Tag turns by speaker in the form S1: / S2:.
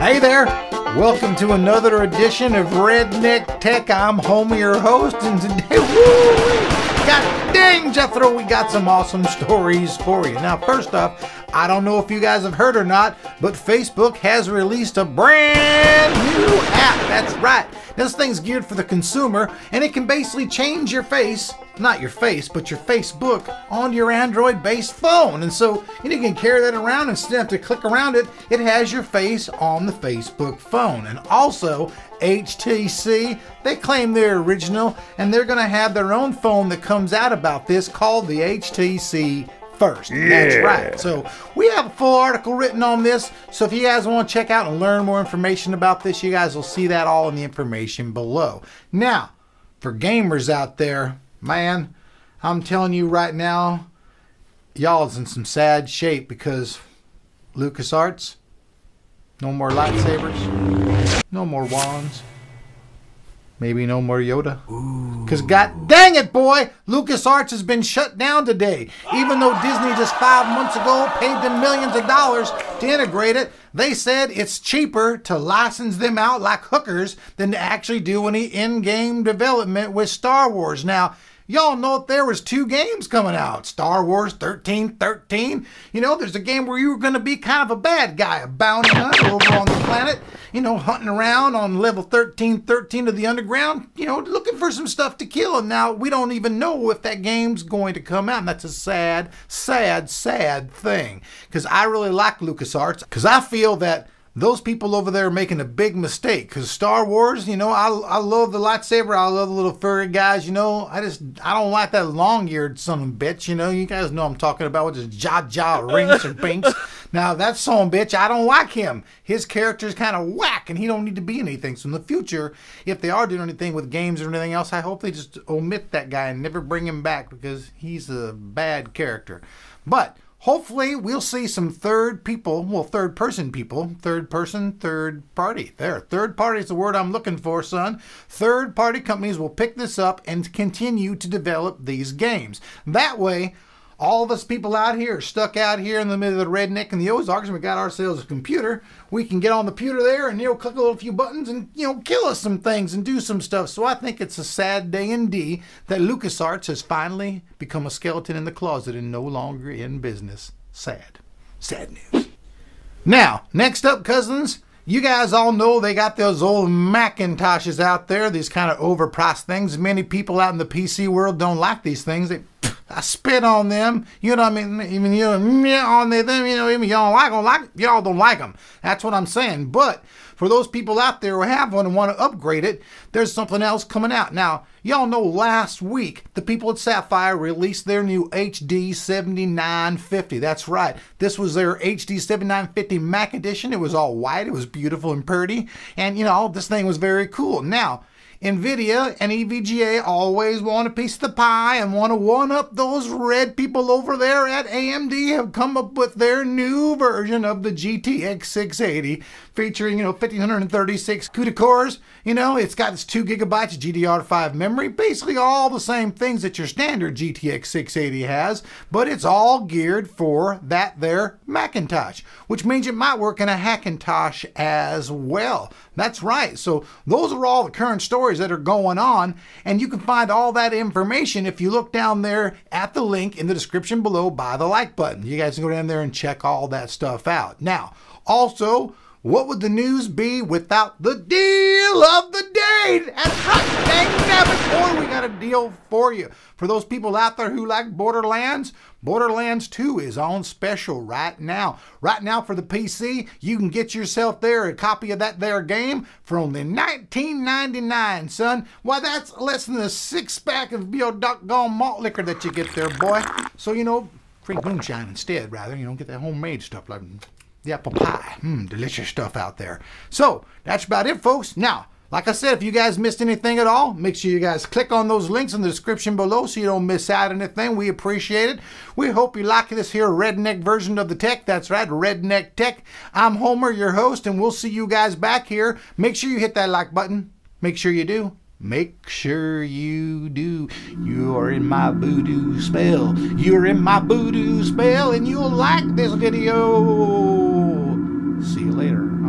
S1: Hey there! Welcome to another edition of Redneck Tech. I'm Homer, your host, and today, woo, God dang, Jethro, we got some awesome stories for you. Now, first off, I don't know if you guys have heard or not, but Facebook has released a brand new app. That's right. This thing's geared for the consumer, and it can basically change your face, not your face, but your Facebook on your Android based phone. And so you can carry that around instead of to click around it, it has your face on the Facebook phone. And also, HTC, they claim they're original, and they're going to have their own phone that comes out about this called the HTC first. Yeah. That's right. So we have a full article written on this. So if you guys want to check out and learn more information about this, you guys will see that all in the information below. Now, for gamers out there, man, I'm telling you right now, y'all is in some sad shape because LucasArts, no more lightsabers, no more wands. Maybe no more Yoda. Because god dang it, boy, LucasArts has been shut down today. Even though Disney just five months ago paid them millions of dollars to integrate it, they said it's cheaper to license them out like hookers than to actually do any in-game development with Star Wars. Now, Y'all know that there was two games coming out. Star Wars 1313. You know, there's a game where you were going to be kind of a bad guy, a bounty hunter over on the planet, you know, hunting around on level 1313 of the underground, you know, looking for some stuff to kill. And now we don't even know if that game's going to come out. And that's a sad, sad, sad thing. Because I really like LucasArts. Because I feel that those people over there are making a big mistake because Star Wars, you know, I, I love the lightsaber. I love the little furry guys, you know. I just, I don't like that long eared son of a bitch, you know. You guys know I'm talking about with his Jar Jar rings or binks. Now, that son of a bitch, I don't like him. His character's kind of whack and he don't need to be anything. So in the future, if they are doing anything with games or anything else, I hope they just omit that guy and never bring him back because he's a bad character. But hopefully we'll see some third people, well, third person people, third person, third party. There, third party is the word I'm looking for, son. Third party companies will pick this up and continue to develop these games. That way, all of us people out here stuck out here in the middle of the redneck and the Ozarks, and we got ourselves a computer. We can get on the computer there and you know click a little few buttons and you know kill us some things and do some stuff. So I think it's a sad day indeed that LucasArts has finally become a skeleton in the closet and no longer in business. Sad, sad news. Now, next up, cousins. You guys all know they got those old Macintoshes out there, these kind of overpriced things. Many people out in the PC world don't like these things. They I spit on them. You know what I mean? Even you know, on them. You know, even y'all like them. Like y'all don't like them. That's what I'm saying. But for those people out there who have one and want to upgrade it, there's something else coming out. Now, y'all know last week the people at Sapphire released their new HD 7950. That's right. This was their HD 7950 Mac edition. It was all white. It was beautiful and pretty. And you know, this thing was very cool. Now, NVIDIA and EVGA always want a piece of the pie and want to one up those red people over there at AMD have come up with their new version of the GTX 680 featuring, you know, 1536 CUDA cores. You know, it's got its 2 gigabytes of GDDR5 memory, basically all the same things that your standard GTX 680 has, but it's all geared for that there Macintosh, which means it might work in a Hackintosh as well. That's right. So those are all the current stories that are going on, and you can find all that information if you look down there at the link in the description below by the like button. You guys can go down there and check all that stuff out. Now, also, what would the news be without the deal of the day? That's right, dang boy, we got a deal for you. For those people out there who like Borderlands, Borderlands 2 is on special right now. Right now for the PC, you can get yourself there a copy of that there game for only $19.99, son. Why, that's less than a six-pack of your doggone malt liquor that you get there, boy. So, you know, drink moonshine instead, rather. You know, get that homemade stuff like the apple pie. Mmm, delicious stuff out there. So, that's about it, folks. Now, like I said, if you guys missed anything at all, make sure you guys click on those links in the description below so you don't miss out anything. We appreciate it. We hope you like this here redneck version of the tech. That's right, Redneck Tech. I'm Homer, your host, and we'll see you guys back here. Make sure you hit that like button. Make sure you do. Make sure you do. You're in my voodoo spell. You're in my voodoo spell, and you'll like this video. See you later.